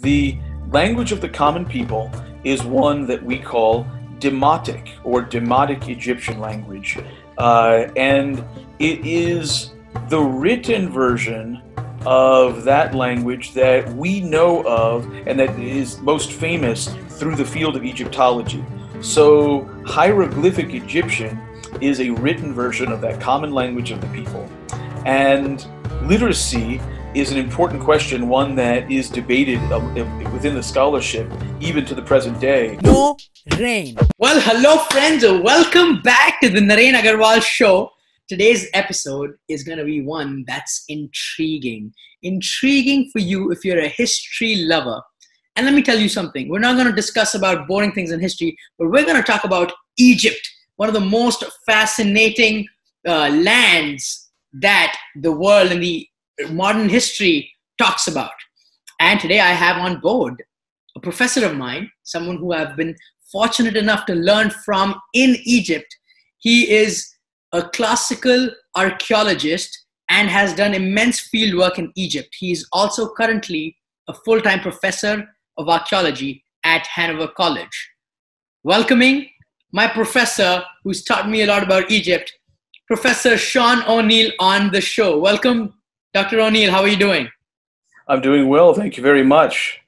The language of the common people is one that we call Demotic or Demotic Egyptian language. Uh, and it is the written version of that language that we know of and that is most famous through the field of Egyptology. So, hieroglyphic Egyptian is a written version of that common language of the people. And literacy is an important question, one that is debated um, within the scholarship even to the present day. No rain. Well, hello, friends. Welcome back to the Naren Agarwal Show. Today's episode is going to be one that's intriguing. Intriguing for you if you're a history lover. And let me tell you something. We're not going to discuss about boring things in history, but we're going to talk about Egypt, one of the most fascinating uh, lands that the world and the modern history talks about. And today I have on board a professor of mine, someone who I've been fortunate enough to learn from in Egypt. He is a classical archaeologist and has done immense field work in Egypt. He is also currently a full time professor of archaeology at Hanover College. Welcoming my professor, who's taught me a lot about Egypt, Professor Sean O'Neill, on the show. Welcome, Dr. O'Neill, how are you doing? I'm doing well, thank you very much.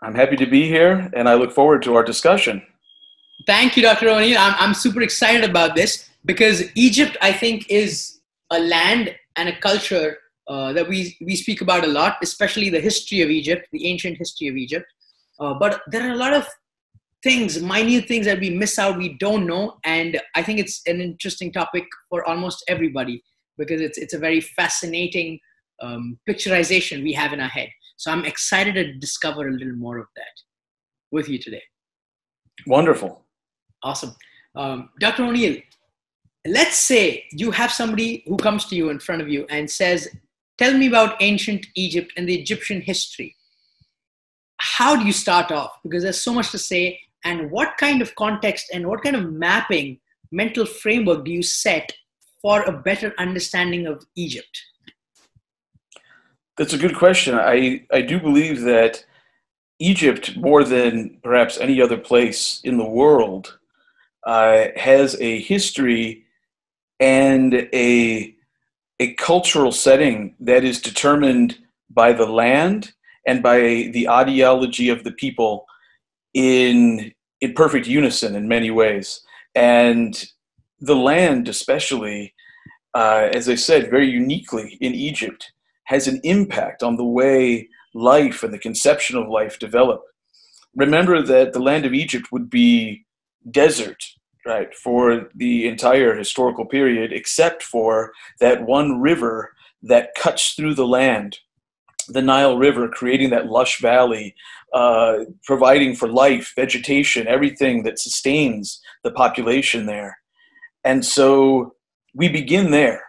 I'm happy to be here and I look forward to our discussion. Thank you, Dr. O'Neill. I'm, I'm super excited about this because Egypt, I think, is a land and a culture uh, that we, we speak about a lot, especially the history of Egypt, the ancient history of Egypt. Uh, but there are a lot of things, minute things that we miss out, we don't know. And I think it's an interesting topic for almost everybody because it's it's a very fascinating um, picturization we have in our head. So I'm excited to discover a little more of that with you today. Wonderful. Awesome. Um, Dr. O'Neill, let's say you have somebody who comes to you in front of you and says, Tell me about ancient Egypt and the Egyptian history. How do you start off? Because there's so much to say. And what kind of context and what kind of mapping, mental framework do you set for a better understanding of Egypt? That's a good question. I, I do believe that Egypt, more than perhaps any other place in the world, uh, has a history and a, a cultural setting that is determined by the land and by the ideology of the people in, in perfect unison in many ways. And the land, especially, uh, as I said, very uniquely in Egypt, has an impact on the way life and the conception of life develop. Remember that the land of Egypt would be desert, right, for the entire historical period, except for that one river that cuts through the land, the Nile River, creating that lush valley, uh, providing for life, vegetation, everything that sustains the population there. And so we begin there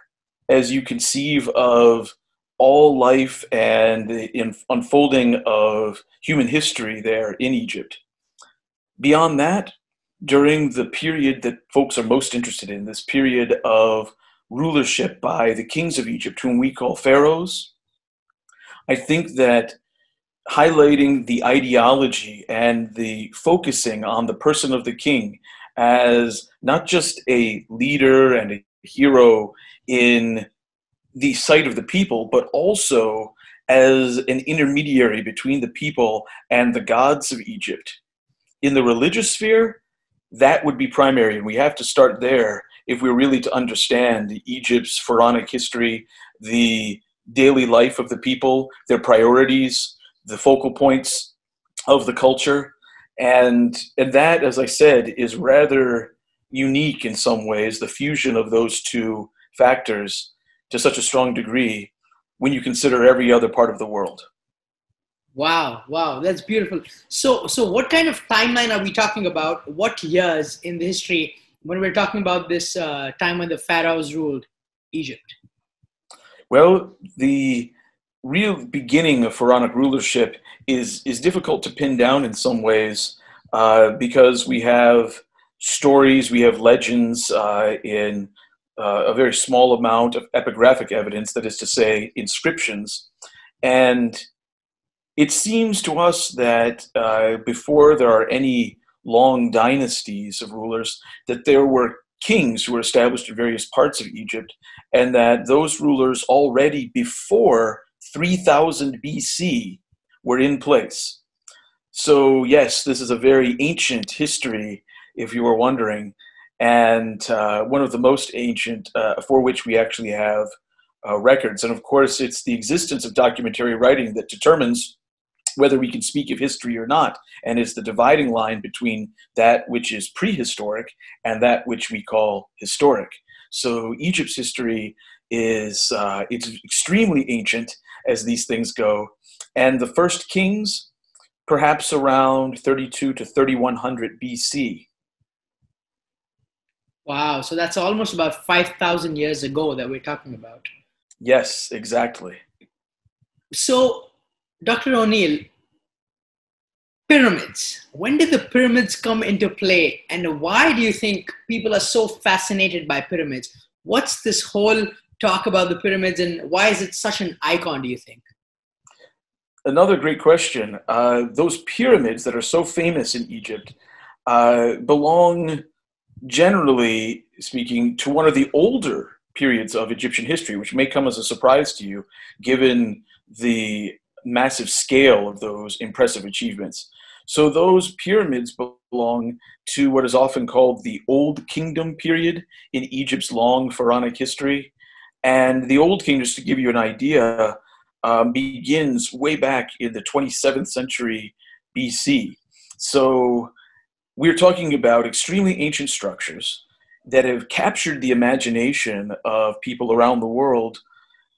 as you conceive of all life and the unfolding of human history there in Egypt. Beyond that, during the period that folks are most interested in, this period of rulership by the kings of Egypt, whom we call pharaohs, I think that highlighting the ideology and the focusing on the person of the king as not just a leader and a hero in the sight of the people, but also as an intermediary between the people and the gods of Egypt. In the religious sphere, that would be primary, and we have to start there if we're really to understand Egypt's pharaonic history, the daily life of the people, their priorities, the focal points of the culture. And, and that, as I said, is rather unique in some ways, the fusion of those two factors to such a strong degree when you consider every other part of the world. Wow, wow, that's beautiful. So, so what kind of timeline are we talking about? What years in the history when we're talking about this uh, time when the pharaohs ruled Egypt? Well, the real beginning of pharaonic rulership is is difficult to pin down in some ways uh, because we have stories, we have legends uh, in uh, a very small amount of epigraphic evidence, that is to say, inscriptions. And it seems to us that uh, before there are any long dynasties of rulers, that there were kings who were established in various parts of Egypt, and that those rulers already before 3000 BC were in place. So, yes, this is a very ancient history, if you were wondering, and uh, one of the most ancient uh, for which we actually have uh, records. And of course, it's the existence of documentary writing that determines whether we can speak of history or not, and is the dividing line between that which is prehistoric and that which we call historic. So Egypt's history is uh, it's extremely ancient as these things go, and the first kings, perhaps around 32 to 3100 BC. Wow, so that's almost about 5,000 years ago that we're talking about. Yes, exactly. So Dr. O'Neill, pyramids. When did the pyramids come into play, and why do you think people are so fascinated by pyramids? What's this whole talk about the pyramids, and why is it such an icon? Do you think? Another great question. Uh, those pyramids that are so famous in Egypt uh, belong, generally speaking, to one of the older periods of Egyptian history, which may come as a surprise to you, given the massive scale of those impressive achievements. So those pyramids belong to what is often called the Old Kingdom period in Egypt's long pharaonic history. And the Old Kingdom, just to give you an idea, um, begins way back in the 27th century BC. So we're talking about extremely ancient structures that have captured the imagination of people around the world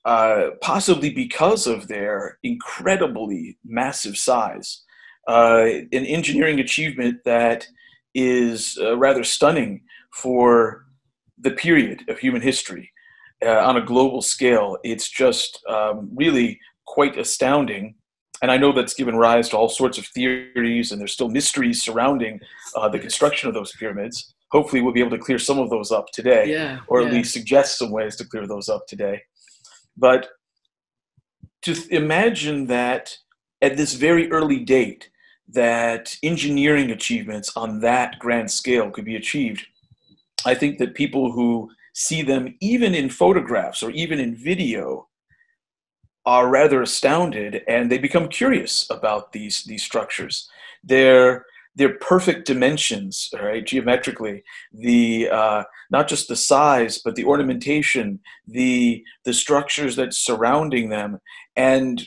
uh, possibly because of their incredibly massive size. Uh, an engineering achievement that is uh, rather stunning for the period of human history uh, on a global scale. It's just um, really quite astounding. And I know that's given rise to all sorts of theories, and there's still mysteries surrounding uh, the construction of those pyramids. Hopefully, we'll be able to clear some of those up today, yeah, or yeah. at least suggest some ways to clear those up today. But to imagine that at this very early date, that engineering achievements on that grand scale could be achieved, I think that people who see them even in photographs or even in video are rather astounded and they become curious about these these structures. They're perfect dimensions, right, geometrically, the uh, not just the size, but the ornamentation, the the structures that surrounding them, and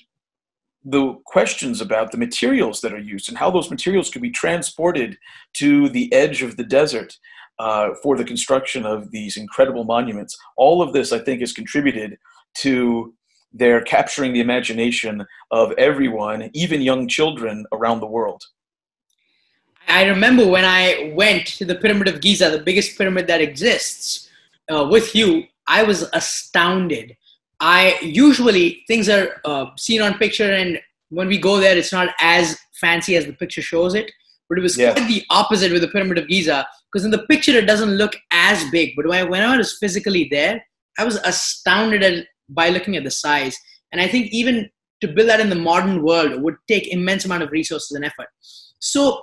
the questions about the materials that are used and how those materials could be transported to the edge of the desert uh, for the construction of these incredible monuments. All of this, I think, has contributed to their capturing the imagination of everyone, even young children around the world. I remember when I went to the Pyramid of Giza, the biggest pyramid that exists, uh, with you, I was astounded. I usually things are uh, seen on picture, and when we go there, it's not as fancy as the picture shows it. But it was Yeah. quite the opposite with the Pyramid of Giza, because in the picture it doesn't look as big. But when I, when I was physically there, I was astounded at, by looking at the size. And I think even to build that in the modern world would take immense amount of resources and effort. So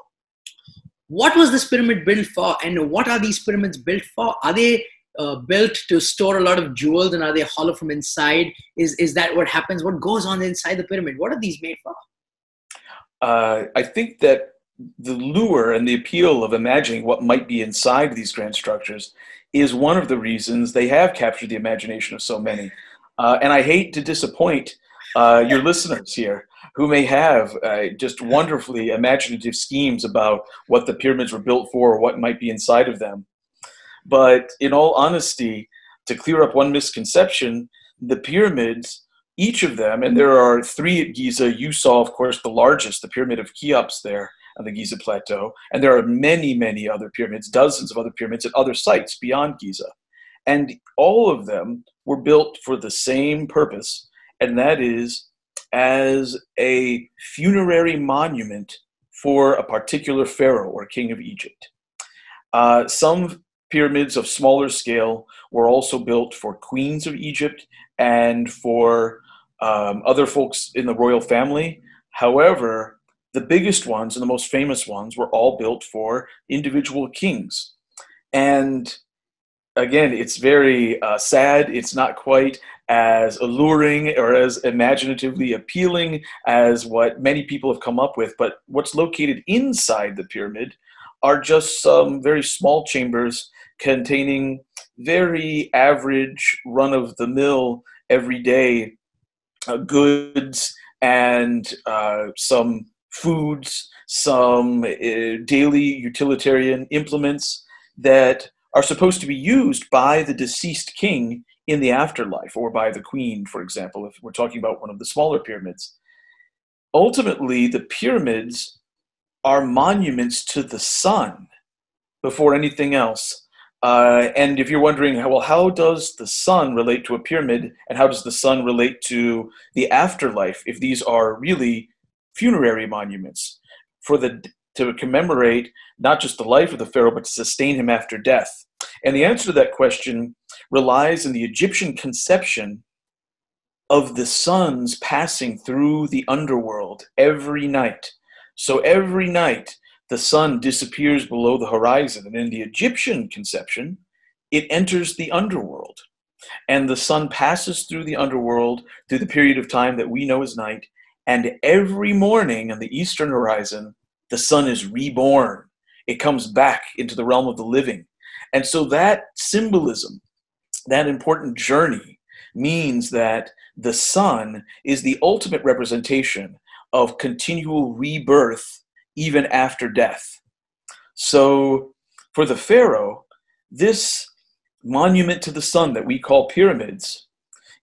what was this pyramid built for and what are these pyramids built for are they uh, built to store a lot of jewels and are they hollow from inside is is that what happens what goes on inside the pyramid what are these made for uh, I think that the lure and the appeal of imagining what might be inside these grand structures is one of the reasons they have captured the imagination of so many. Uh, and I hate to disappoint uh, your listeners here who may have uh, just wonderfully imaginative schemes about what the pyramids were built for or what might be inside of them. But in all honesty, to clear up one misconception, the pyramids, each of them, and there are three at Giza, you saw, of course, the largest, the Pyramid of Cheops there on the Giza Plateau, and there are many, many other pyramids, dozens of other pyramids at other sites beyond Giza. And all of them were built for the same purpose, and that is as a funerary monument for a particular pharaoh or king of Egypt. Uh, some pyramids of smaller scale were also built for queens of Egypt and for um, other folks in the royal family. However, the biggest ones and the most famous ones were all built for individual kings. And again, it's very uh, sad. It's not quite as alluring or as imaginatively appealing as what many people have come up with. But what's located inside the pyramid are just some very small chambers containing very average, run of the mill, everyday uh, goods and uh, some foods, some uh, daily utilitarian implements that are supposed to be used by the deceased king in the afterlife or by the queen, for example, if we're talking about one of the smaller pyramids. Ultimately, the pyramids are monuments to the sun before anything else. Uh, and if you're wondering, well, how does the sun relate to a pyramid, and how does the sun relate to the afterlife? If these are really funerary monuments for the to commemorate not just the life of the pharaoh, but to sustain him after death. And the answer to that question relies in the Egyptian conception of the suns passing through the underworld every night. So every night, the sun disappears below the horizon. And in the Egyptian conception, it enters the underworld. And the sun passes through the underworld through the period of time that we know as night. And every morning on the eastern horizon, the sun is reborn. It comes back into the realm of the living. And so that symbolism, that important journey, means that the sun is the ultimate representation of continual rebirth even after death. So for the Pharaoh, this monument to the sun that we call pyramids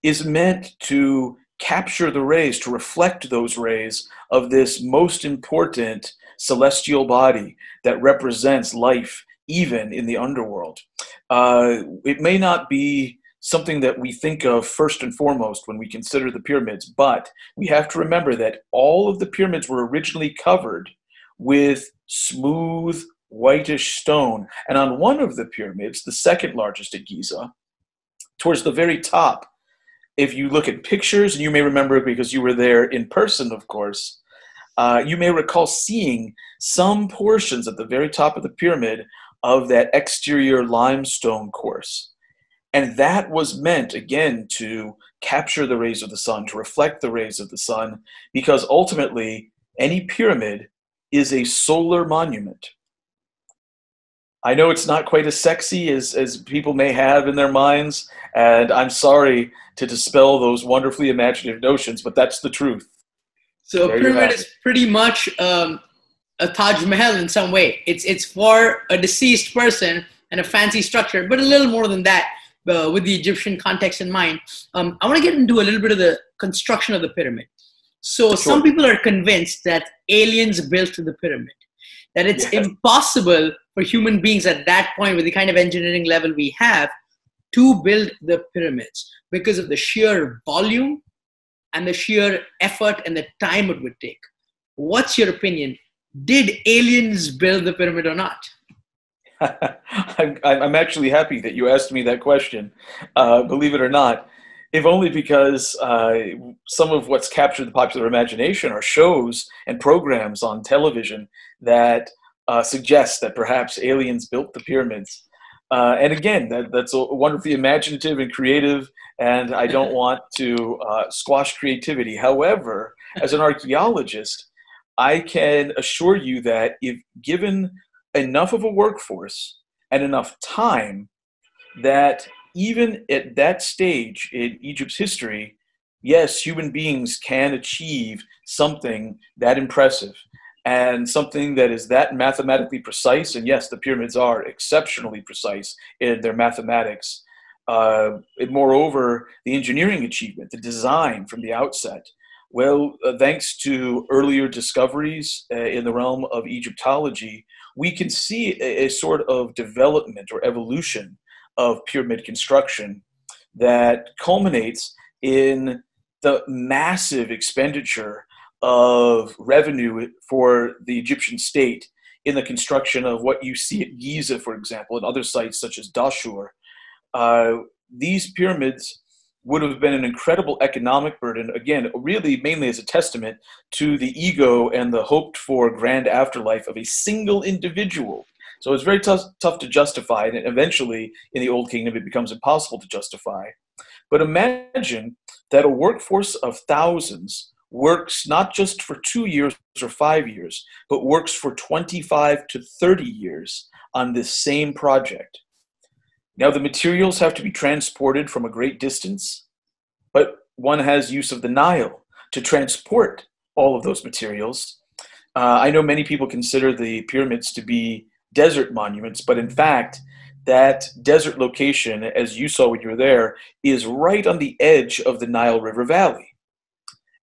is meant to capture the rays, to reflect those rays of this most important celestial body that represents life even in the underworld. Uh, it may not be something that we think of first and foremost when we consider the pyramids, but we have to remember that all of the pyramids were originally covered with smooth whitish stone. And on one of the pyramids, the second largest at Giza, towards the very top, if you look at pictures, and you may remember because you were there in person, of course, uh, you may recall seeing some portions at the very top of the pyramid of that exterior limestone course. And that was meant, again, to capture the rays of the sun, to reflect the rays of the sun, because ultimately, any pyramid is a solar monument. I know it's not quite as sexy as, as people may have in their minds, and I'm sorry to dispel those wonderfully imaginative notions, but that's the truth. So there a pyramid is pretty much um, a Taj Mahal in some way. It's it's for a deceased person and a fancy structure, but a little more than that. Uh, with the Egyptian context in mind, um, I want to get into a little bit of the construction of the pyramid. So sure. some people are convinced that aliens built the pyramid, that it's yes. impossible for human beings at that point, with the kind of engineering level we have, to build the pyramids because of the sheer volume and the sheer effort and the time it would take. What's your opinion? Did aliens build the pyramid or not? I'm, I'm actually happy that you asked me that question. Uh, believe it or not, if only because uh, some of what's captured the popular imagination are shows and programs on television that uh, suggest that perhaps aliens built the pyramids. Uh, and again, that, that's wonderfully imaginative and creative, and I don't want to uh, squash creativity. However, as an archaeologist, I can assure you that if given enough of a workforce and enough time, that even at that stage in Egypt's history, yes, human beings can achieve something that impressive and something that is that mathematically precise. And yes, the pyramids are exceptionally precise in their mathematics. Uh, and moreover, the engineering achievement, the design from the outset. Well, uh, thanks to earlier discoveries uh, in the realm of Egyptology, we can see a, a sort of development or evolution of pyramid construction that culminates in the massive expenditure of revenue for the Egyptian state in the construction of what you see at Giza, for example, and other sites such as Dashur. Uh, these pyramids would have been an incredible economic burden, again, really mainly as a testament to the ego and the hoped for grand afterlife of a single individual. So it's very tough, tough to justify, and eventually in the Old Kingdom it becomes impossible to justify. But imagine that a workforce of thousands works not just for two years or five years, but works for 25 to 30 years on this same project. Now, the materials have to be transported from a great distance, but one has use of the Nile to transport all of those materials. Uh, I know many people consider the pyramids to be desert monuments, but in fact, that desert location, as you saw when you were there, is right on the edge of the Nile River Valley.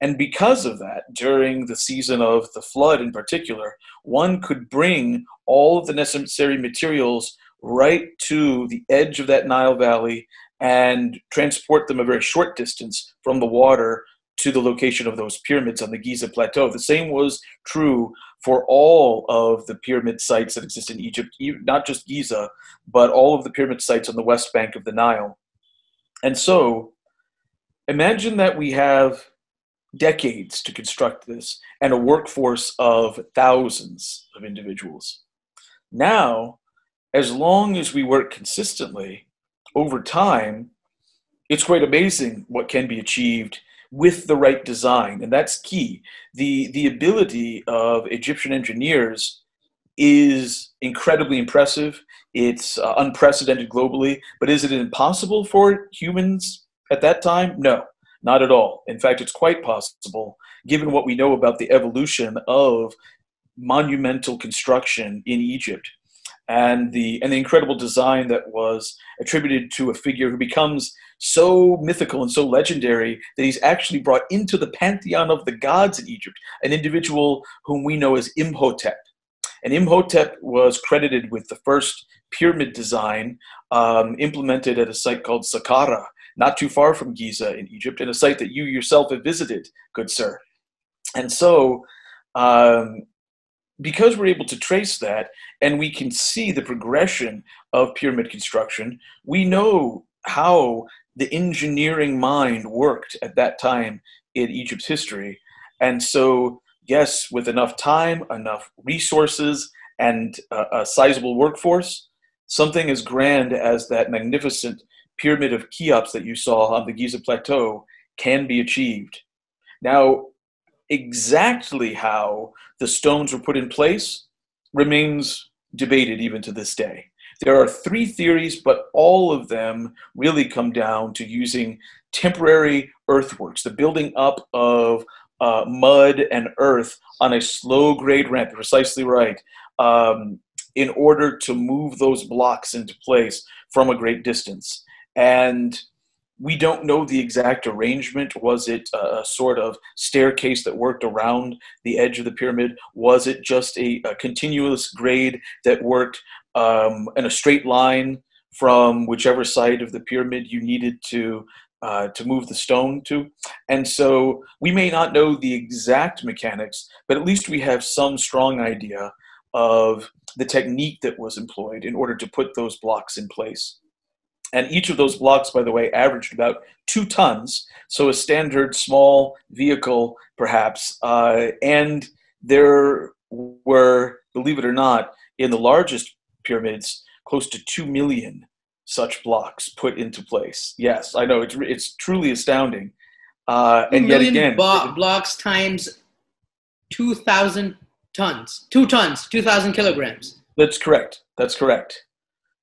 And because of that, during the season of the flood in particular, one could bring all of the necessary materials right to the edge of that Nile Valley and transport them a very short distance from the water to the location of those pyramids on the Giza Plateau. The same was true for all of the pyramid sites that exist in Egypt, not just Giza, but all of the pyramid sites on the west bank of the Nile. And so, imagine that we have decades to construct this and a workforce of thousands of individuals. Now, as long as we work consistently over time, it's quite amazing what can be achieved with the right design. And that's key. The, the ability of Egyptian engineers is incredibly impressive. It's uh, unprecedented globally. But is it impossible for humans at that time? No, not at all. In fact, it's quite possible, given what we know about the evolution of monumental construction in Egypt and the and the incredible design that was attributed to a figure who becomes so mythical and so legendary that he's actually brought into the pantheon of the gods in Egypt, an individual whom we know as Imhotep. And Imhotep was credited with the first pyramid design um, implemented at a site called Saqqara, not too far from Giza in Egypt, and a site that you yourself have visited, good sir. And so um, because we're able to trace that and we can see the progression of pyramid construction, we know how the engineering mind worked at that time in Egypt's history. And so, yes, with enough time, enough resources, and a, a sizable workforce, something as grand as that magnificent pyramid of Cheops that you saw on the Giza Plateau can be achieved. Now, exactly how the stones were put in place remains debated even to this day. There are three theories, but all of them really come down to using temporary earthworks, the building up of uh, mud and earth on a slow grade ramp, precisely right, um, in order to move those blocks into place from a great distance. And we don't know the exact arrangement. Was it a sort of staircase that worked around the edge of the pyramid? Was it just a, a continuous grade that worked um, in a straight line from whichever side of the pyramid you needed to uh, to move the stone to? And so we may not know the exact mechanics, but at least we have some strong idea of the technique that was employed in order to put those blocks in place. And each of those blocks, by the way, averaged about two tons, so a standard small vehicle, perhaps. Uh, and there were, believe it or not, in the largest pyramids, close to two million such blocks put into place. Yes, I know it's it's truly astounding. Uh, and yet again, bo- blocks times two thousand tons, two tons, two thousand kilograms. That's correct. That's correct.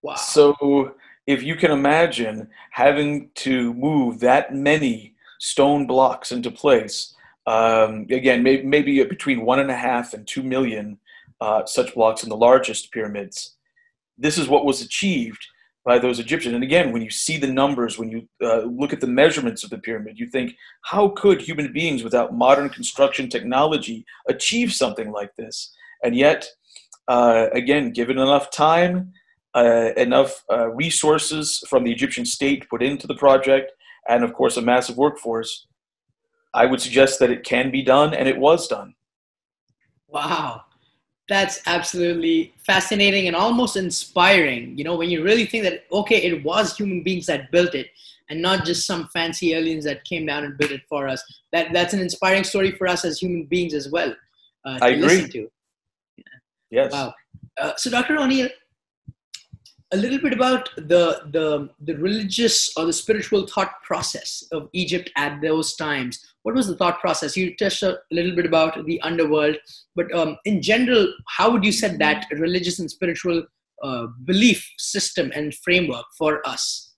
Wow. So if you can imagine having to move that many stone blocks into place, um, again, maybe, maybe between one and a half and two million uh, such blocks in the largest pyramids, this is what was achieved by those Egyptians. And again, when you see the numbers, when you uh, look at the measurements of the pyramid, you think, how could human beings without modern construction technology achieve something like this? And yet, uh, again, given enough time, uh, enough uh, resources from the Egyptian state put into the project, and of course a massive workforce, I would suggest that it can be done, and it was done. Wow, that's absolutely fascinating and almost inspiring. You know, when you really think that okay, it was human beings that built it, and not just some fancy aliens that came down and built it for us. That that's an inspiring story for us as human beings as well. Uh, I agree. to. Yeah. Yes. Wow. Uh, so, Dr. O'Neill, a little bit about the, the, the religious or the spiritual thought process of Egypt at those times. What was the thought process? You touched a little bit about the underworld, but um, in general, how would you set that religious and spiritual uh, belief system and framework for us?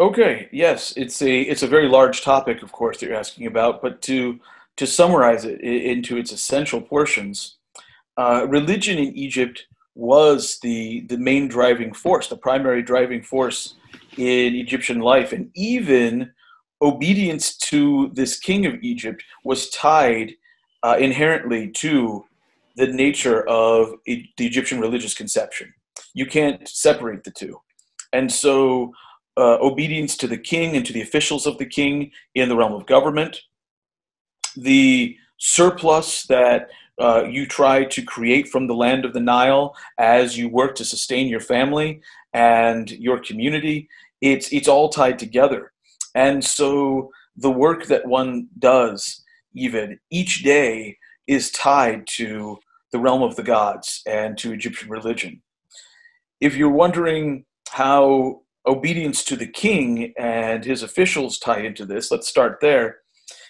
Okay, yes, it's a it's a very large topic, of course, that you're asking about. But to to summarize it into its essential portions, uh, religion in Egypt was the the main driving force, the primary driving force in Egyptian life, and even obedience to this king of Egypt was tied uh, inherently to the nature of the Egyptian religious conception. You can't separate the two, and so uh, obedience to the king and to the officials of the king in the realm of government, the surplus that uh, you try to create from the land of the Nile as you work to sustain your family and your community. It's, it's all tied together. And so the work that one does, even each day, is tied to the realm of the gods and to Egyptian religion. If you're wondering how obedience to the king and his officials tie into this, let's start there.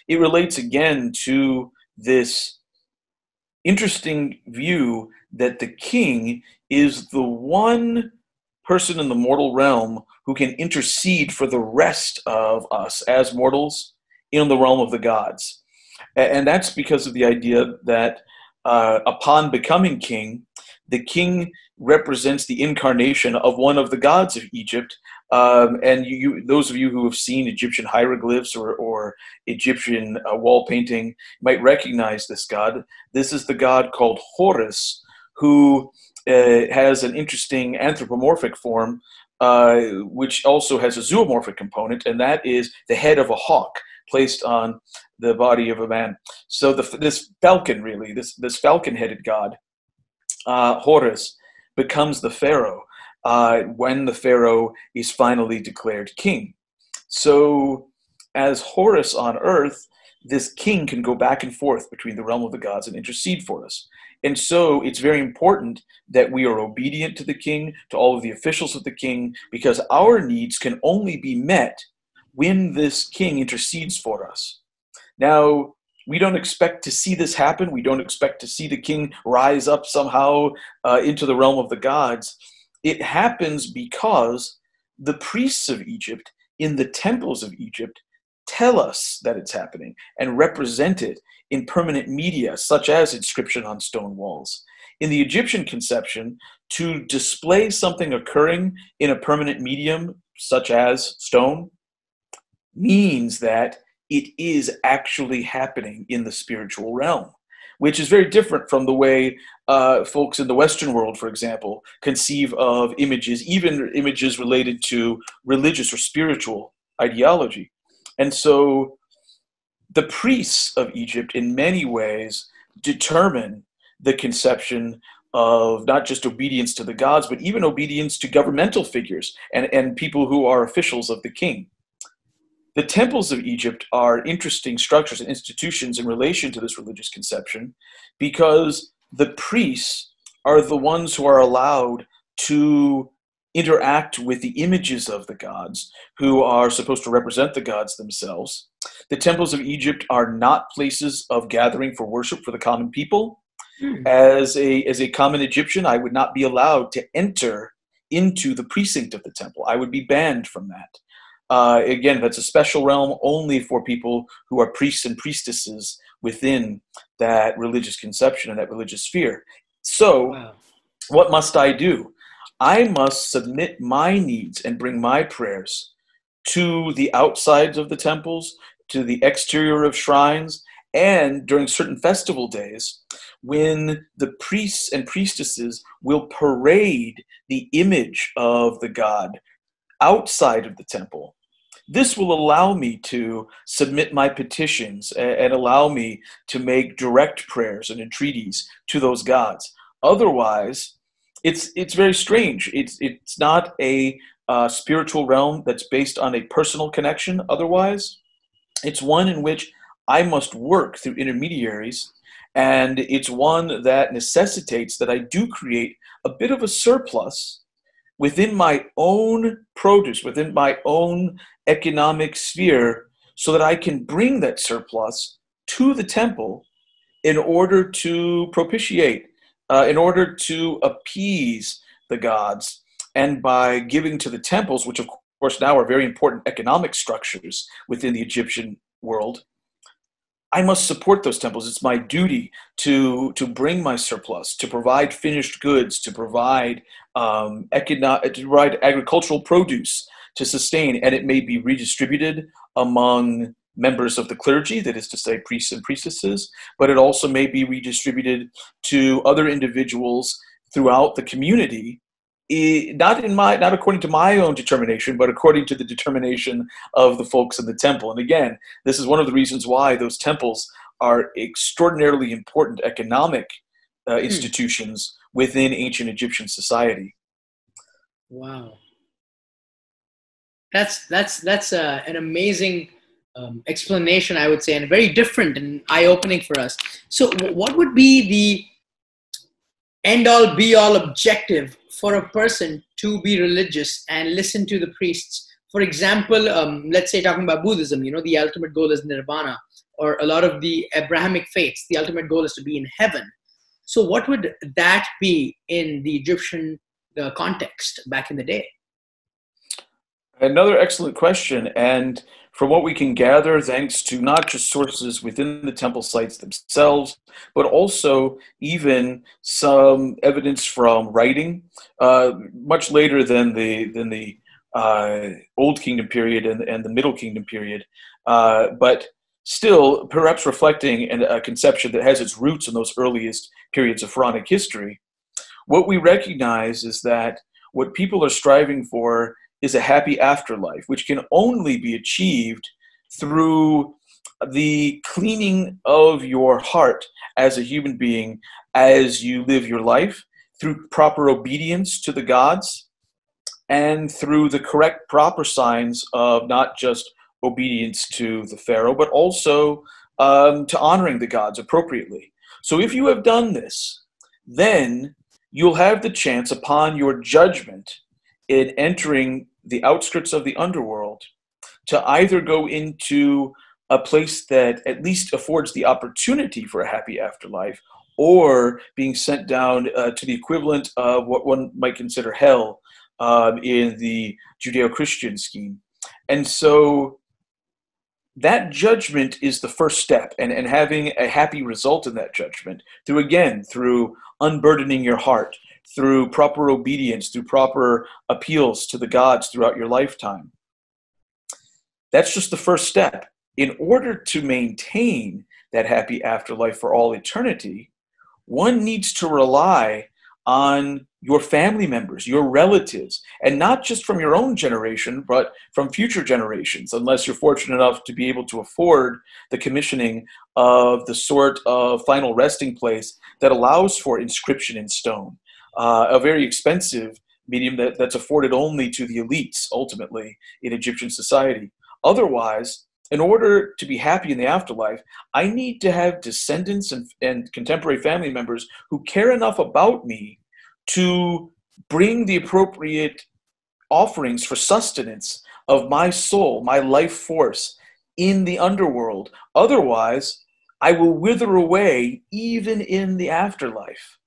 It relates again to this interesting view that the king is the one person in the mortal realm who can intercede for the rest of us as mortals in the realm of the gods. And that's because of the idea that uh, upon becoming king, the king represents the incarnation of one of the gods of Egypt. Um, and you, you, those of you who have seen Egyptian hieroglyphs or, or Egyptian uh, wall painting might recognize this god. This is the god called Horus, who uh, has an interesting anthropomorphic form, uh, which also has a zoomorphic component, and that is the head of a hawk placed on the body of a man. So the, this falcon, really, this, this falcon-headed god, uh, Horus, becomes the pharaoh uh, when the pharaoh is finally declared king. So, as Horus on earth, this king can go back and forth between the realm of the gods and intercede for us. And so it's very important that we are obedient to the king, to all of the officials of the king, because our needs can only be met when this king intercedes for us. Now, we don't expect to see this happen. We don't expect to see the king rise up somehow uh, into the realm of the gods. It happens because the priests of Egypt in the temples of Egypt tell us that it's happening and represent it in permanent media, such as inscription on stone walls. In the Egyptian conception, to display something occurring in a permanent medium, such as stone, means that it is actually happening in the spiritual realm, which is very different from the way uh, folks in the Western world, for example, conceive of images, even images related to religious or spiritual ideology. And so the priests of Egypt, in many ways, determine the conception of not just obedience to the gods, but even obedience to governmental figures and, and people who are officials of the king. The temples of Egypt are interesting structures and institutions in relation to this religious conception because the priests are the ones who are allowed to interact with the images of the gods who are supposed to represent the gods themselves. The temples of Egypt are not places of gathering for worship for the common people. Hmm. As a as a common Egyptian, I would not be allowed to enter into the precinct of the temple. I would be banned from that. Uh, again, that's a special realm only for people who are priests and priestesses within that religious conception and that religious sphere. So, wow. what must I do? I must submit my needs and bring my prayers to the outsides of the temples, to the exterior of shrines, and during certain festival days when the priests and priestesses will parade the image of the god outside of the temple. This will allow me to submit my petitions and allow me to make direct prayers and entreaties to those gods. Otherwise, it's it's very strange. It's it's not a uh, spiritual realm that's based on a personal connection, otherwise. It's one in which I must work through intermediaries, and it's one that necessitates that I do create a bit of a surplus within my own produce, within my own economic sphere, so that I can bring that surplus to the temple in order to propitiate, uh, in order to appease the gods. And by giving to the temples, which of course now are very important economic structures within the Egyptian world, I must support those temples. It's my duty to to bring my surplus, to provide finished goods, to provide um, economic, to provide agricultural produce to sustain, and it may be redistributed among members of the clergy, that is to say, priests and priestesses, but it also may be redistributed to other individuals throughout the community not in my not according to my own determination but according to the determination of the folks in the temple. And again this is one of the reasons why those temples are extraordinarily important economic uh, hmm. institutions within ancient egyptian society. Wow. That's that's that's uh, an amazing um, explanation i would say and very different and eye-opening for us. So what would be the end all be all objective for a person to be religious and listen to the priests. For example um, let's say talking about buddhism you know the ultimate goal is nirvana or a lot of the abrahamic faiths the ultimate goal is to be in heaven. So what would that be in the egyptian uh, context back in the day? Another excellent question and from what we can gather, thanks to not just sources within the temple sites themselves, but also even some evidence from writing, uh, much later than the than the uh, Old Kingdom period and, and the Middle Kingdom period, uh, but still perhaps reflecting a conception that has its roots in those earliest periods of Pharaonic history. What we recognize is that what people are striving for is a happy afterlife, which can only be achieved through the cleaning of your heart as a human being as you live your life, through proper obedience to the gods, and through the correct, proper signs of not just obedience to the Pharaoh, but also um, to honoring the gods appropriately. So if you have done this, then you'll have the chance upon your judgment in entering the outskirts of the underworld to either go into a place that at least affords the opportunity for a happy afterlife or being sent down uh, to the equivalent of what one might consider hell um, in the Judeo Christian scheme. And so that judgment is the first step, and, and having a happy result in that judgment through, again, through unburdening your heart, through proper obedience, through proper appeals to the gods throughout your lifetime. That's just the first step. In order to maintain that happy afterlife for all eternity, one needs to rely on your family members, your relatives, and not just from your own generation, but from future generations, unless you're fortunate enough to be able to afford the commissioning of the sort of final resting place that allows for inscription in stone uh, a very expensive medium that, that's afforded only to the elites ultimately in Egyptian society. Otherwise, in order to be happy in the afterlife, I need to have descendants and, and contemporary family members who care enough about me to bring the appropriate offerings for sustenance of my soul, my life force in the underworld. Otherwise, I will wither away even in the afterlife.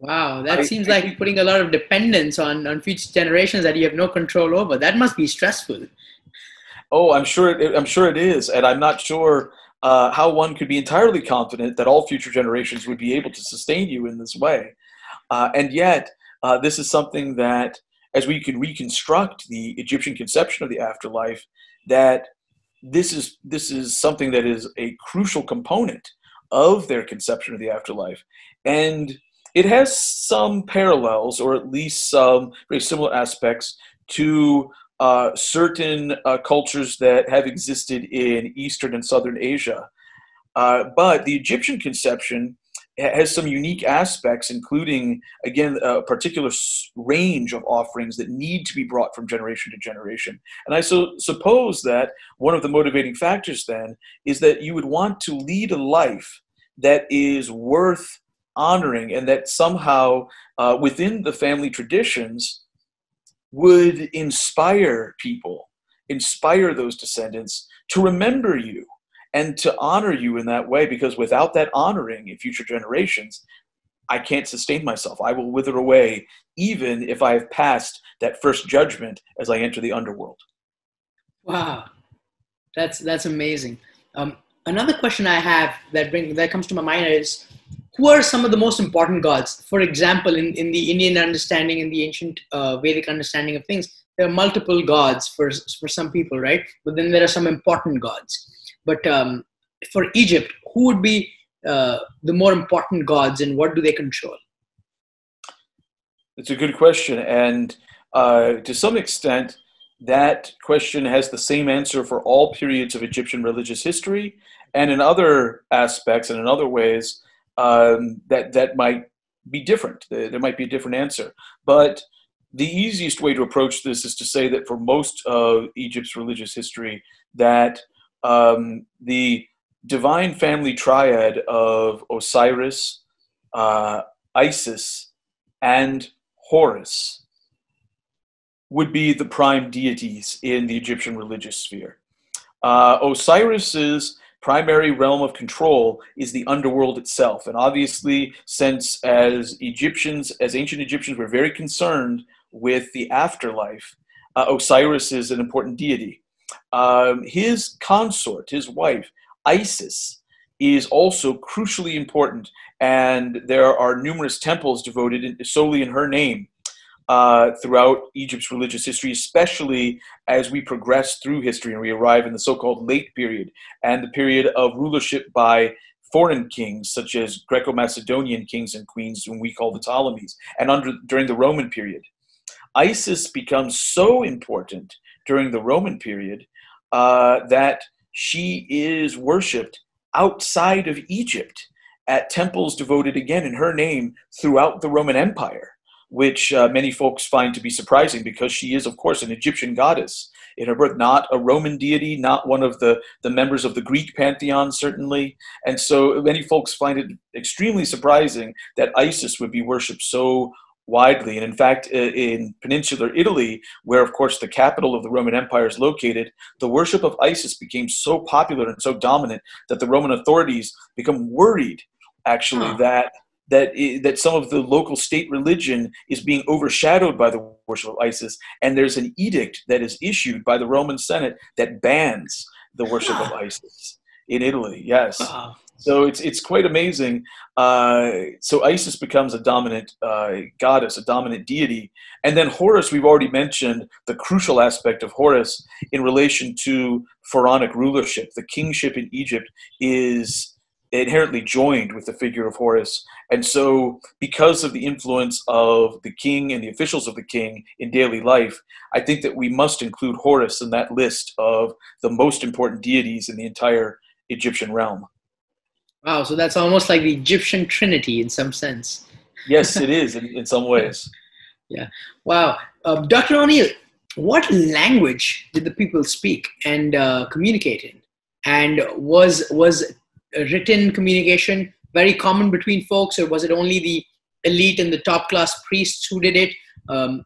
Wow, that I, seems I, like putting a lot of dependence on, on future generations that you have no control over. That must be stressful. Oh, I'm sure. It, I'm sure it is, and I'm not sure uh, how one could be entirely confident that all future generations would be able to sustain you in this way. Uh, and yet, uh, this is something that, as we can reconstruct the Egyptian conception of the afterlife, that this is this is something that is a crucial component of their conception of the afterlife, and it has some parallels, or at least some very similar aspects to uh, certain uh, cultures that have existed in Eastern and Southern Asia. Uh, but the Egyptian conception has some unique aspects, including, again, a particular range of offerings that need to be brought from generation to generation. And I so suppose that one of the motivating factors then is that you would want to lead a life that is worth honoring and that somehow uh, within the family traditions would inspire people, inspire those descendants to remember you and to honor you in that way because without that honoring in future generations i can't sustain myself. I will wither away even if i have passed that first judgment as i enter the underworld. Wow. That's that's amazing. Um, another question i have that bring that comes to my mind is who are some of the most important gods for example in, in the indian understanding in the ancient uh, vedic understanding of things there are multiple gods for for some people right but then there are some important gods but um, for Egypt, who would be uh, the more important gods and what do they control? It's a good question. And uh, to some extent, that question has the same answer for all periods of Egyptian religious history. And in other aspects and in other ways, um, that, that might be different. There might be a different answer. But the easiest way to approach this is to say that for most of Egypt's religious history, that um, the divine family triad of Osiris, uh, Isis, and Horus would be the prime deities in the Egyptian religious sphere. Uh, Osiris's primary realm of control is the underworld itself. And obviously, since as Egyptians, as ancient Egyptians, were very concerned with the afterlife, uh, Osiris is an important deity. Um, his consort, his wife, Isis, is also crucially important, and there are numerous temples devoted in, solely in her name uh, throughout Egypt's religious history, especially as we progress through history and we arrive in the so called late period and the period of rulership by foreign kings, such as Greco Macedonian kings and queens, whom we call the Ptolemies, and under, during the Roman period. Isis becomes so important during the Roman period uh, that she is worshipped outside of Egypt at temples devoted again in her name throughout the Roman Empire, which uh, many folks find to be surprising because she is, of course, an Egyptian goddess in her birth, not a Roman deity, not one of the, the members of the Greek pantheon, certainly. And so many folks find it extremely surprising that Isis would be worshipped so widely. And in fact, in peninsular Italy, where of course the capital of the Roman Empire is located, the worship of Isis became so popular and so dominant that the Roman authorities become worried, actually, huh. that that that some of the local state religion is being overshadowed by the worship of Isis, and there's an edict that is issued by the Roman Senate that bans the worship of Isis in Italy. Yes. Uh-huh. So it's it's quite amazing. Uh, so Isis becomes a dominant uh, goddess, a dominant deity, and then Horus. We've already mentioned the crucial aspect of Horus in relation to pharaonic rulership. The kingship in Egypt is inherently joined with the figure of Horus. And so, because of the influence of the king and the officials of the king in daily life, I think that we must include Horus in that list of the most important deities in the entire Egyptian realm. Wow, so that's almost like the Egyptian Trinity in some sense. yes, it is in, in some ways. yeah. Wow. Uh, Dr. O'Neill, what language did the people speak and uh, communicate in? And was was written communication very common between folks, or was it only the elite and the top class priests who did it? Um,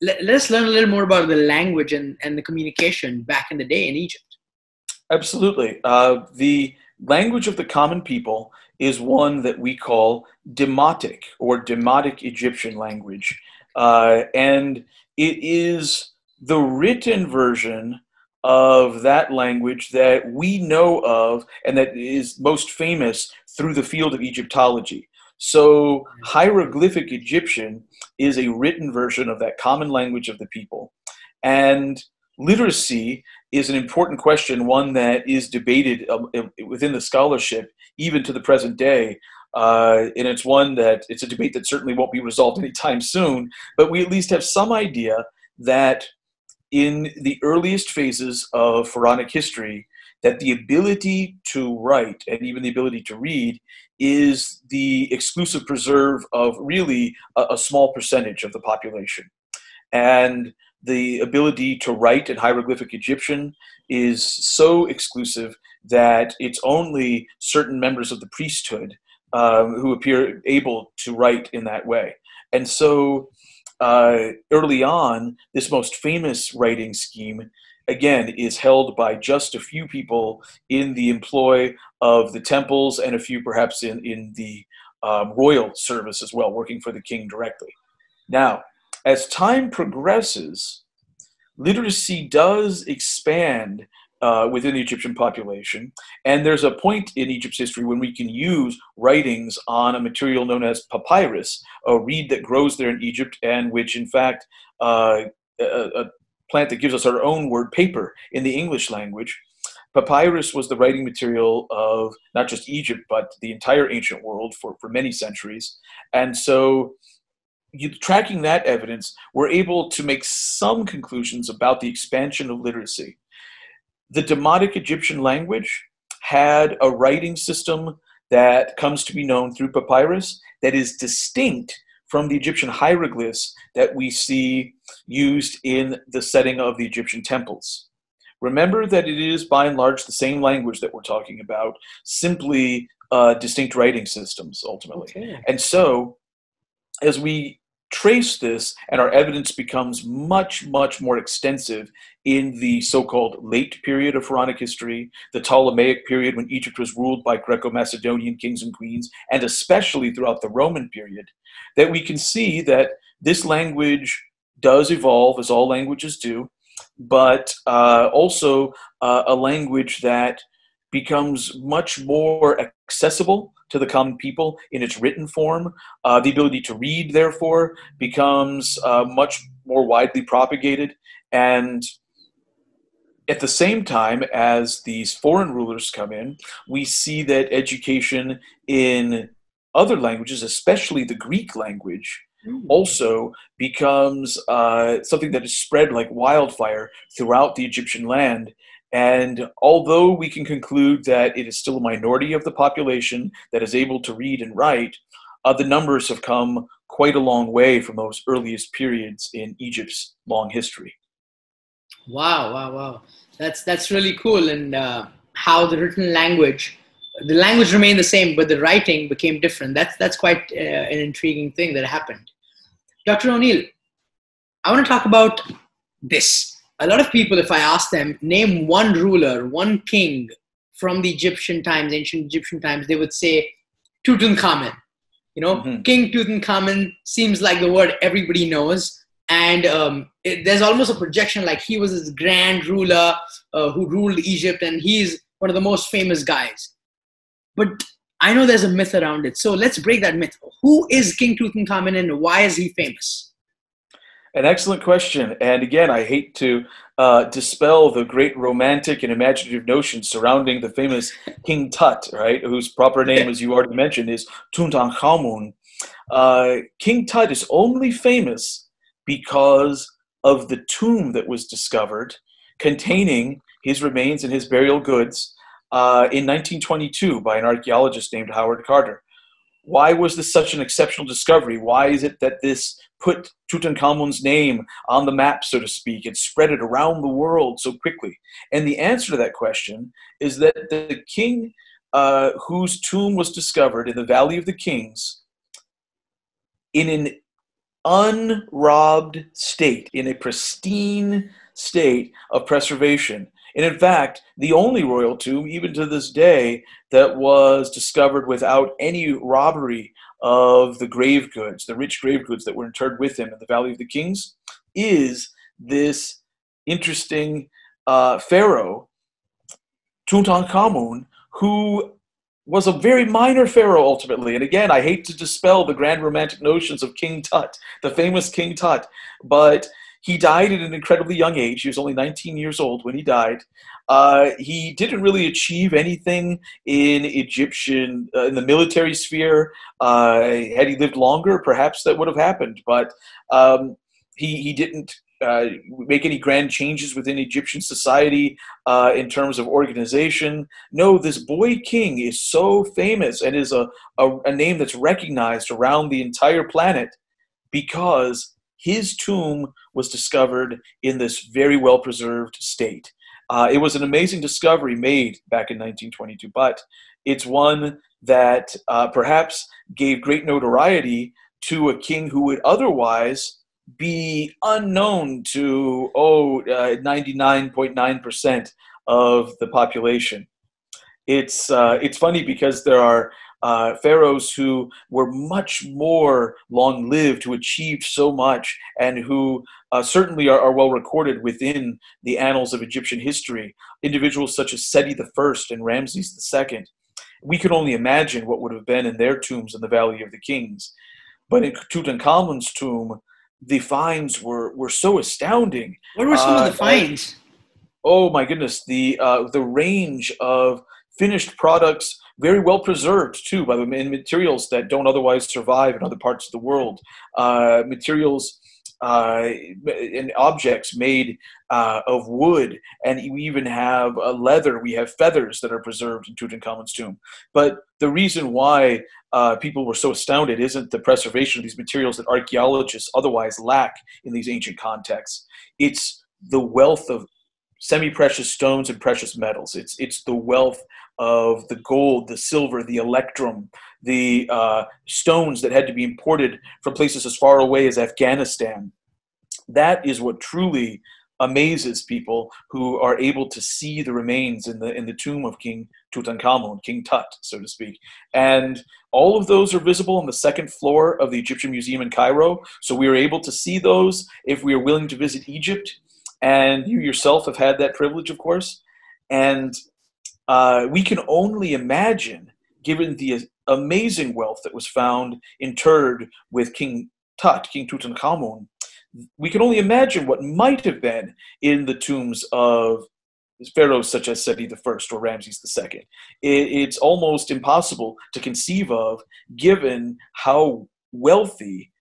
let, let, us learn a little more about the language and, and the communication back in the day in Egypt. Absolutely. Uh, the language of the common people is one that we call demotic or demotic Egyptian language. Uh, and it is the written version of that language that we know of and that is most famous through the field of Egyptology. So, hieroglyphic Egyptian is a written version of that common language of the people. And literacy is an important question, one that is debated um, within the scholarship even to the present day. Uh, and it's one that it's a debate that certainly won't be resolved anytime soon, but we at least have some idea that in the earliest phases of pharaonic history, that the ability to write and even the ability to read is the exclusive preserve of really a, a small percentage of the population. And the ability to write in hieroglyphic Egyptian is so exclusive that it's only certain members of the priesthood um, who appear able to write in that way. And so uh, early on, this most famous writing scheme, again, is held by just a few people in the employ of the temples and a few perhaps in, in the um, royal service as well, working for the king directly. Now, as time progresses, literacy does expand uh, within the Egyptian population. And there's a point in Egypt's history when we can use writings on a material known as papyrus, a reed that grows there in Egypt, and which, in fact, uh, a, a plant that gives us our own word paper in the English language. Papyrus was the writing material of not just Egypt, but the entire ancient world for, for many centuries. And so, you, tracking that evidence, we're able to make some conclusions about the expansion of literacy the Demotic Egyptian language had a writing system that comes to be known through papyrus that is distinct from the Egyptian hieroglyphs that we see used in the setting of the Egyptian temples. Remember that it is by and large the same language that we're talking about, simply uh, distinct writing systems ultimately. Okay. And so, as we trace this and our evidence becomes much, much more extensive in the so-called late period of Pharaonic history, the Ptolemaic period when Egypt was ruled by Greco-Macedonian kings and queens, and especially throughout the Roman period, that we can see that this language does evolve as all languages do, but uh, also uh, a language that becomes much more accessible to the common people in its written form. Uh, the ability to read, therefore, becomes uh, much more widely propagated. And at the same time as these foreign rulers come in, we see that education in other languages, especially the Greek language, hmm. also becomes uh, something that is spread like wildfire throughout the Egyptian land and although we can conclude that it is still a minority of the population that is able to read and write, uh, the numbers have come quite a long way from those earliest periods in Egypt's long history. Wow, wow, wow. That's, that's really cool. And uh, how the written language, the language remained the same, but the writing became different. That's, that's quite uh, an intriguing thing that happened. Dr. O'Neill, I want to talk about this a lot of people, if I ask them, name one ruler, one king from the Egyptian times, ancient Egyptian times, they would say Tutankhamen. You know, mm-hmm. King Tutankhamen seems like the word everybody knows. And um, it, there's almost a projection like he was this grand ruler uh, who ruled Egypt and he's one of the most famous guys. But I know there's a myth around it. So let's break that myth. Who is King Tutankhamun and why is he famous? An excellent question. And again, I hate to uh, dispel the great romantic and imaginative notions surrounding the famous King Tut, right, whose proper name, as you already mentioned, is Tutankhamun. Uh, King Tut is only famous because of the tomb that was discovered containing his remains and his burial goods uh, in 1922 by an archaeologist named Howard Carter. Why was this such an exceptional discovery? Why is it that this put Tutankhamun's name on the map, so to speak, and spread it around the world so quickly? And the answer to that question is that the king uh, whose tomb was discovered in the Valley of the Kings in an unrobbed state, in a pristine state of preservation, and in fact, the only royal tomb, even to this day, that was discovered without any robbery of the grave goods, the rich grave goods that were interred with him in the Valley of the Kings, is this interesting uh, pharaoh, Tutankhamun, who was a very minor pharaoh ultimately. And again, I hate to dispel the grand romantic notions of King Tut, the famous King Tut, but he died at an incredibly young age. He was only 19 years old when he died. Uh, he didn't really achieve anything in Egyptian, uh, in the military sphere. Uh, had he lived longer, perhaps that would have happened. But um, he, he didn't uh, make any grand changes within Egyptian society uh, in terms of organization. No, this boy king is so famous and is a, a, a name that's recognized around the entire planet because his tomb was discovered in this very well preserved state. Uh, it was an amazing discovery made back in 1922, but it's one that uh, perhaps gave great notoriety to a king who would otherwise be unknown to oh uh, 99.9% of the population. It's uh, it's funny because there are uh, pharaohs who were much more long lived, who achieved so much, and who uh, certainly are, are, well recorded within the annals of Egyptian history. Individuals such as Seti I and Ramses II. We can only imagine what would have been in their tombs in the Valley of the Kings. But in Tutankhamun's tomb, the finds were, were so astounding. What were some uh, of the finds? Oh my goodness, the uh, the range of finished products, very well preserved too, by the in materials that don't otherwise survive in other parts of the world. Uh, materials uh, and objects made uh, of wood, and we even have a leather. We have feathers that are preserved in Tutankhamun's tomb. But the reason why uh, people were so astounded isn't the preservation of these materials that archaeologists otherwise lack in these ancient contexts. It's the wealth of semi-precious stones and precious metals. It's it's the wealth of the gold, the silver, the electrum, the uh, stones that had to be imported from places as far away as Afghanistan. That is what truly amazes people who are able to see the remains in the in the tomb of King Tutankhamun, King Tut, so to speak. And all of those are visible on the second floor of the Egyptian Museum in Cairo. So we are able to see those if we are willing to visit Egypt. And you yourself have had that privilege, of course. And uh, we can only imagine, given the amazing wealth that was found interred with King Tut, King Tutankhamun, we can only imagine what might have been in the tombs of pharaohs such as Seti I or Ramses II. it's almost impossible to conceive of, given how wealthy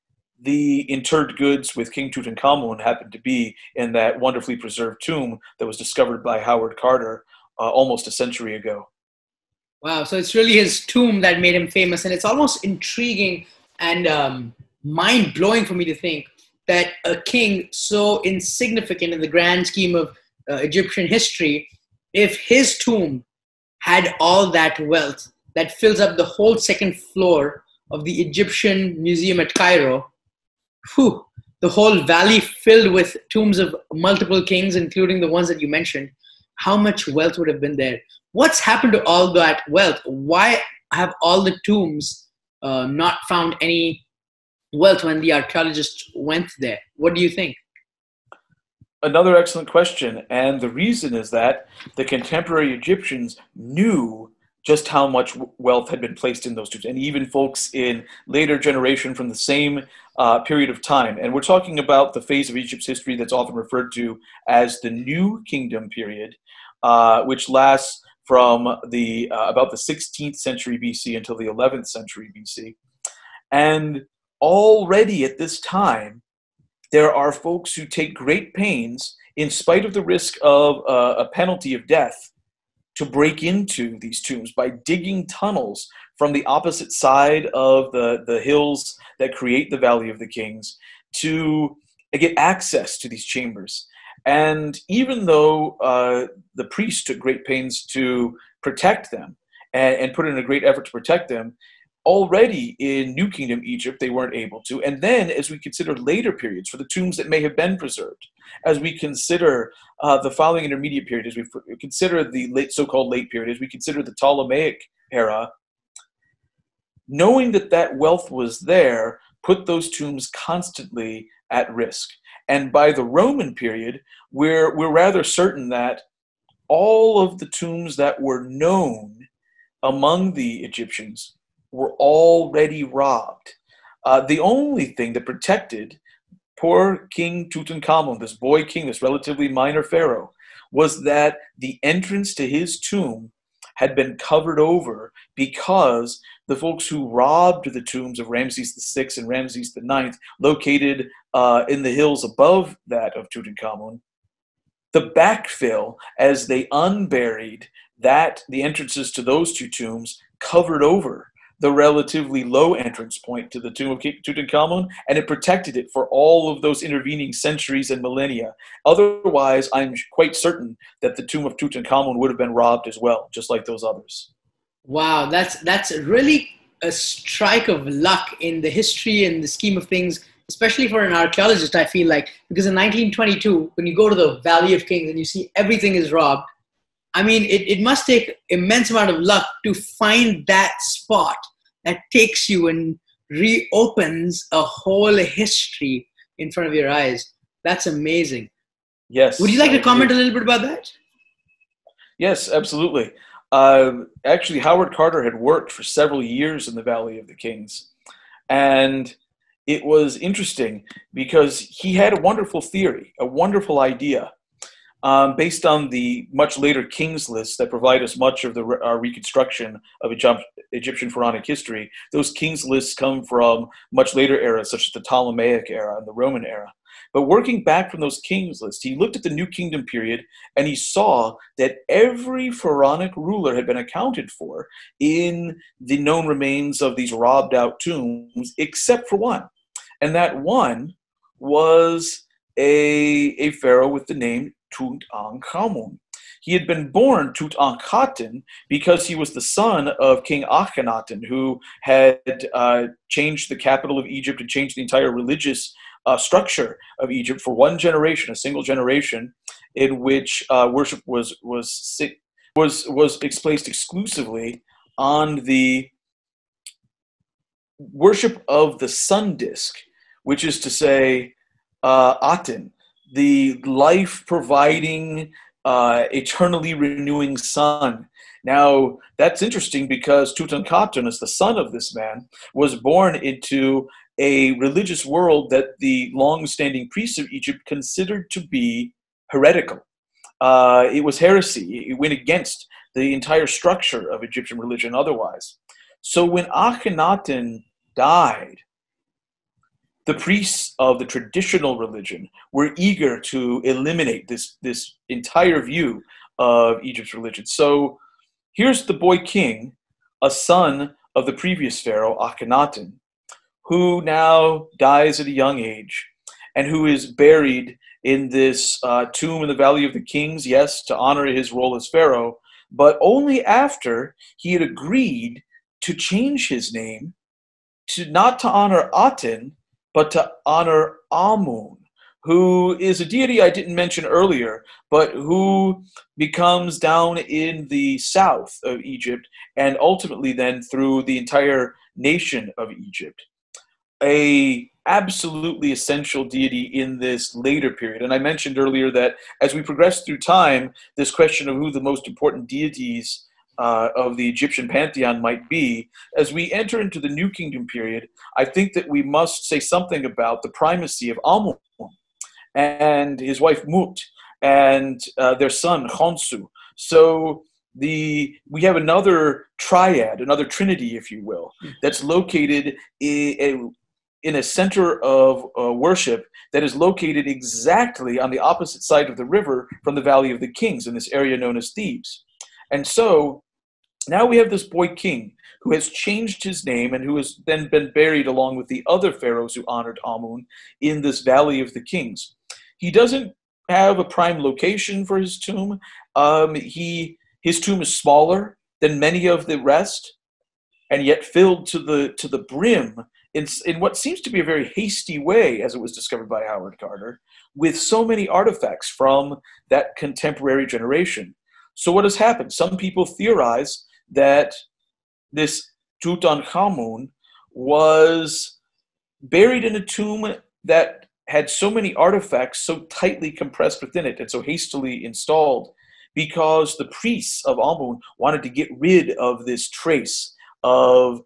the interred goods with King Tutankhamun happened to be in that wonderfully preserved tomb that was discovered by Howard Carter uh, almost a century ago. Wow, so it's really his tomb that made him famous, and it's almost intriguing and um, mind blowing for me to think that a king so insignificant in the grand scheme of uh, Egyptian history, if his tomb had all that wealth that fills up the whole second floor of the Egyptian Museum at Cairo, whew, the whole valley filled with tombs of multiple kings, including the ones that you mentioned, how much wealth would have been there? What's happened to all that wealth? Why have all the tombs uh, not found any wealth when the archaeologists went there? What do you think? Another excellent question. And the reason is that the contemporary Egyptians knew just how much wealth had been placed in those tombs, and even folks in later generation from the same uh, period of time. And we're talking about the phase of Egypt's history that's often referred to as the New Kingdom period, uh, which lasts from the uh, about the 16th century BC until the 11th century BC. And already at this time, there are folks who take great pains, in spite of the risk of uh, a penalty of death, to break into these tombs by digging tunnels from the opposite side of the, the hills that create the Valley of the Kings to get access to these chambers. And even though uh, the priests took great pains to protect them and, and put in a great effort to protect them, already in New Kingdom Egypt, they weren't able to. And then, as we consider later periods for the tombs that may have been preserved, as we consider uh, the following intermediate period, as we consider the late, so-called late period, as we consider the Ptolemaic era, knowing that that wealth was there put those tombs constantly at risk. And by the Roman period, we're, we're rather certain that all of the tombs that were known among the Egyptians were already robbed. Uh, the only thing that protected poor King Tutankhamun, this boy king, this relatively minor pharaoh, was that the entrance to his tomb had been covered over because the folks who robbed the tombs of Ramses VI and Ramses IX, located uh, in the hills above that of Tutankhamun, the backfill as they unburied that the entrances to those two tombs covered over the relatively low entrance point to the tomb of Tutankhamun, and it protected it for all of those intervening centuries and millennia. Otherwise, I'm quite certain that the tomb of Tutankhamun would have been robbed as well, just like those others. Wow, that's that's really a strike of luck in the history and the scheme of things, especially for an archaeologist. I feel like because in 1922, when you go to the Valley of Kings and you see everything is robbed, I mean, it, it must take immense amount of luck to find that spot that takes you and reopens a whole history in front of your eyes. That's amazing. Yes. Would you like to comment a little bit about that? Yes, absolutely. Uh, actually, Howard Carter had worked for several years in the Valley of the Kings. And it was interesting because he had a wonderful theory, a wonderful idea um, based on the much later Kings lists that provide us much of the our reconstruction of Egyptian pharaonic history. Those Kings lists come from much later eras, such as the Ptolemaic era and the Roman era. But working back from those kings lists, he looked at the New Kingdom period and he saw that every pharaonic ruler had been accounted for in the known remains of these robbed out tombs, except for one. And that one was a, a pharaoh with the name Tutankhamun. He had been born Tutankhaten because he was the son of King Akhenaten, who had uh, changed the capital of Egypt and changed the entire religious uh, structure of Egypt for one generation, a single generation, in which uh, worship was was was was placed exclusively on the worship of the sun disk, which is to say, uh, Aten, the life providing, uh, eternally renewing sun. Now, that's interesting because Tutankhaten, as the son of this man, was born into a religious world that the long standing priests of Egypt considered to be heretical. Uh, it was heresy, it went against the entire structure of Egyptian religion otherwise. So when Akhenaten died, the priests of the traditional religion were eager to eliminate this, this entire view of Egypt's religion. So here's the boy king, a son of the previous pharaoh, Akhenaten, who now dies at a young age and who is buried in this uh, tomb in the Valley of the Kings, yes, to honor his role as pharaoh, but only after he had agreed to change his name to not to honor Aten, but to honor Amun, who is a deity I didn't mention earlier, but who becomes down in the south of Egypt and ultimately then through the entire nation of Egypt. A absolutely essential deity in this later period. And I mentioned earlier that as we progress through time, this question of who the most important deities uh, of the Egyptian pantheon might be, as we enter into the New Kingdom period, I think that we must say something about the primacy of Amun and his wife Mut and uh, their son Khonsu. So the we have another triad, another trinity, if you will, hmm. that's located in, in a center of uh, worship that is located exactly on the opposite side of the river from the Valley of the Kings in this area known as Thebes. And so now we have this boy king who has changed his name and who has then been buried along with the other pharaohs who honored Amun in this Valley of the Kings. He doesn't have a prime location for his tomb. Um, he his tomb is smaller than many of the rest, and yet filled to the to the brim in, in what seems to be a very hasty way, as it was discovered by Howard Carter, with so many artifacts from that contemporary generation. So what has happened? Some people theorize that this Tutankhamun was buried in a tomb that had so many artifacts so tightly compressed within it and so hastily installed because the priests of Amun wanted to get rid of this trace of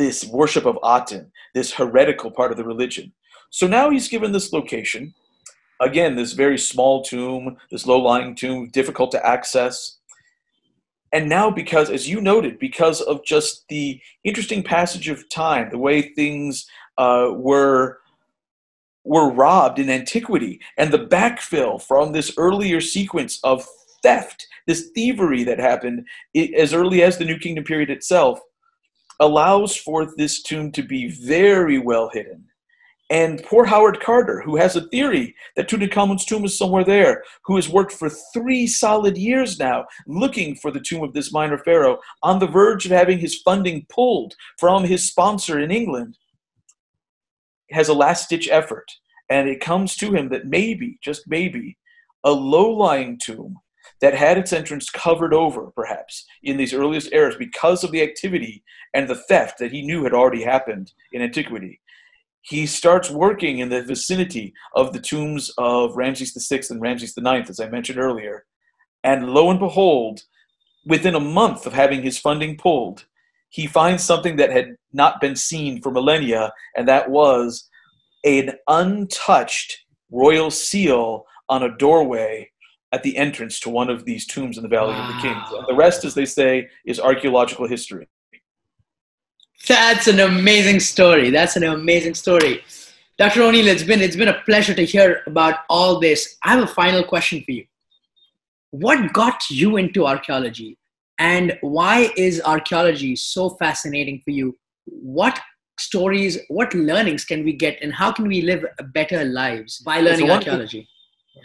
this worship of Aten, this heretical part of the religion. So now he's given this location. Again, this very small tomb, this low lying tomb, difficult to access. and now because as you noted because of just the interesting passage of time the way things uh, were were robbed in antiquity and the backfill from this earlier sequence of theft this thievery that happened as early as the new kingdom period itself allows for this tomb to be very well hidden and poor Howard Carter, who has a theory that Tutankhamun's tomb is somewhere there, who has worked for three solid years now looking for the tomb of this minor pharaoh, on the verge of having his funding pulled from his sponsor in England, has a last ditch effort. And it comes to him that maybe, just maybe, a low lying tomb that had its entrance covered over, perhaps, in these earliest eras because of the activity and the theft that he knew had already happened in antiquity he starts working in the vicinity of the tombs of Ramses VI and Ramses IX, as I mentioned earlier. And lo and behold, within a month of having his funding pulled, he finds something that had not been seen for millennia, and that was an untouched royal seal on a doorway at the entrance to one of these tombs in the Valley wow. of the Kings. And the rest, as they say, is archaeological history. That's an amazing story. That's an amazing story. Dr. O'Neill, it's been it's been a pleasure to hear about all this. I have a final question for you. What got you into archaeology? And why is archaeology so fascinating for you? What stories, what learnings can we get, and how can we live better lives by learning archaeology?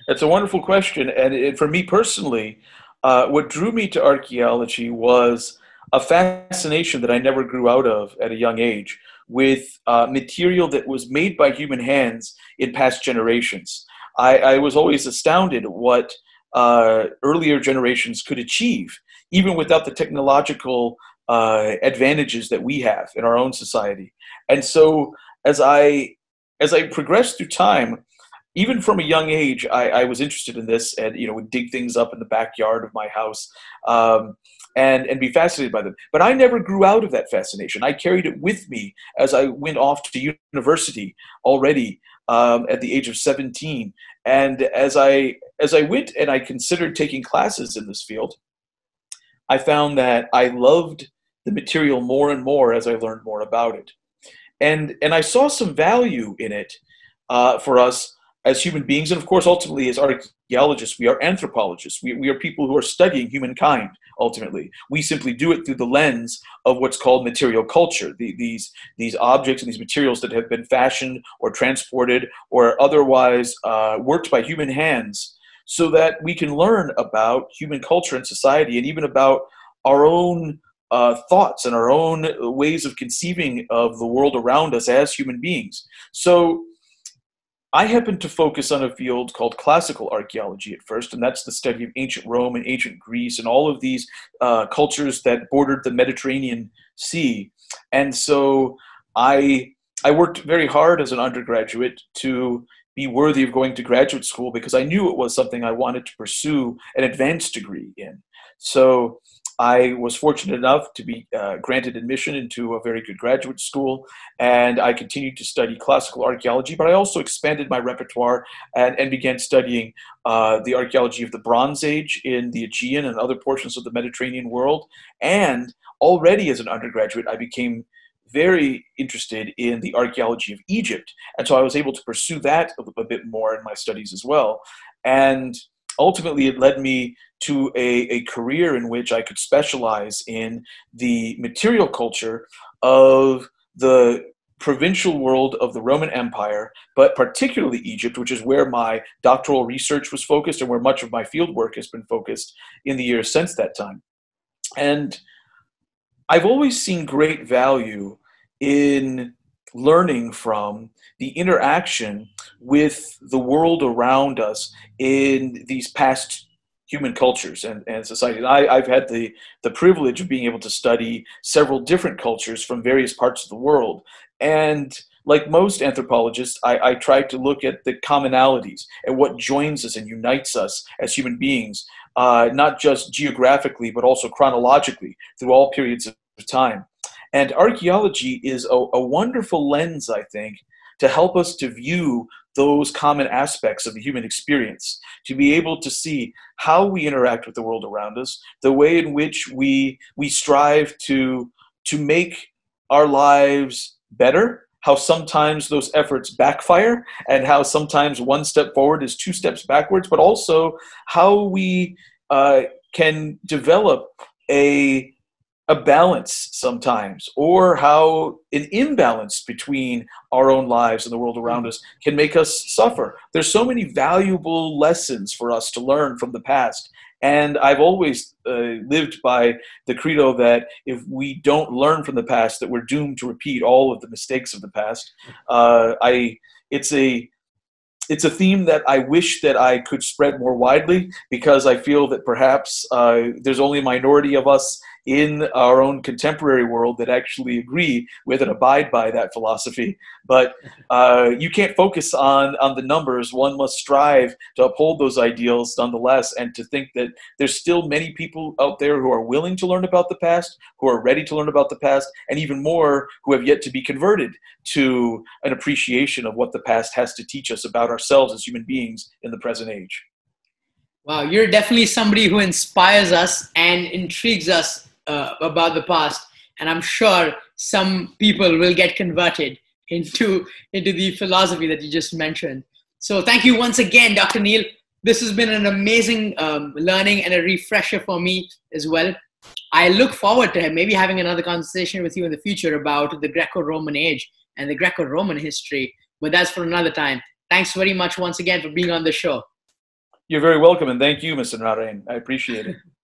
It's a wonderful question. And it, for me personally, uh, what drew me to archaeology was a fascination that I never grew out of at a young age with uh, material that was made by human hands in past generations. I, I was always astounded what uh, earlier generations could achieve, even without the technological uh, advantages that we have in our own society. And so, as I as I progressed through time, even from a young age, I, I, was interested in this, and you know, would dig things up in the backyard of my house. Um, and, and be fascinated by them. But I never grew out of that fascination. I carried it with me as I went off to university already um, at the age of 17. And as I, as I went and I considered taking classes in this field, I found that I loved the material more and more as I learned more about it. And, and I saw some value in it uh, for us as human beings, and of course, ultimately, as archaeologists, we are anthropologists. We, we are people who are studying humankind, ultimately. We simply do it through the lens of what's called material culture the, these, these objects and these materials that have been fashioned or transported or otherwise uh, worked by human hands so that we can learn about human culture and society and even about our own uh, thoughts and our own ways of conceiving of the world around us as human beings. So, I happened to focus on a field called classical archaeology at first, and that's the study of ancient Rome and ancient Greece and all of these uh, cultures that bordered the Mediterranean Sea. And so I I worked very hard as an undergraduate to be worthy of going to graduate school because I knew it was something I wanted to pursue an advanced degree in. So I was fortunate enough to be uh, granted admission into a very good graduate school, and I continued to study classical archaeology, but I also expanded my repertoire and, and began studying uh, the archaeology of the Bronze Age in the Aegean and other portions of the Mediterranean world. And already as an undergraduate, I became very interested in the archaeology of Egypt. And so I was able to pursue that a, a bit more in my studies as well. And ultimately, it led me to a, a career in which I could specialize in the material culture of the provincial world of the Roman Empire, but particularly Egypt, which is where my doctoral research was focused and where much of my field work has been focused in the years since that time. And I've always seen great value in learning from the interaction with the world around us in these past human cultures and, and societies. I, I've had the, the privilege of being able to study several different cultures from various parts of the world. And like most anthropologists, I, I try to look at the commonalities and what joins us and unites us as human beings, uh, not just geographically, but also chronologically through all periods of time. And archaeology is a, a wonderful lens, I think, to help us to view those common aspects of the human experience, to be able to see how we interact with the world around us, the way in which we we strive to to make our lives better, how sometimes those efforts backfire, and how sometimes one step forward is two steps backwards, but also how we uh, can develop a a balance sometimes, or how an imbalance between our own lives and the world around us can make us suffer. There's so many valuable lessons for us to learn from the past. And I've always uh, lived by the credo that if we don't learn from the past, that we're doomed to repeat all of the mistakes of the past. Uh, I, it's a, it's a theme that I wish that I could spread more widely because I feel that perhaps uh, there's only a minority of us in our own contemporary world that actually agree with and abide by that philosophy. But uh, you can't focus on on the numbers. One must strive to uphold those ideals nonetheless, and to think that there's still many people out there who are willing to learn about the past, who are ready to learn about the past, and even more who have yet to be converted to an appreciation of what the past has to teach us about ourselves as human beings in the present age. Wow, you're definitely somebody who inspires us and intrigues us uh, about the past, and I'm sure some people will get converted into into the philosophy that you just mentioned. So thank you once again, Dr. Neil. This has been an amazing um, learning and a refresher for me as well. I look forward to maybe having another conversation with you in the future about the Greco-Roman age and the Greco-Roman history, but that's for another time. Thanks very much once again for being on the show. You're very welcome, and thank you, Mr. Naren. I appreciate it.